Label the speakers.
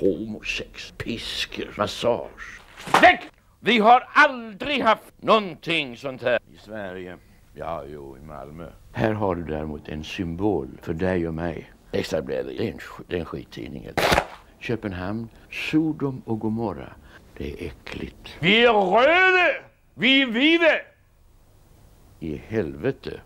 Speaker 1: homosex, piskor, massage. Väck! Vi har aldrig haft någonting sånt här i Sverige. Ja, jo, i Malmö. Här har du däremot en symbol för dig och mig. Extrabladet, det är en, det är en skittidning. Köpenhamn, Sodom och Gomorra. Det är äckligt. Vi är Röde, Vi är Vive! I helvete